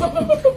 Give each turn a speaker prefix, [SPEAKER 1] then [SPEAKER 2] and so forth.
[SPEAKER 1] ハハハハ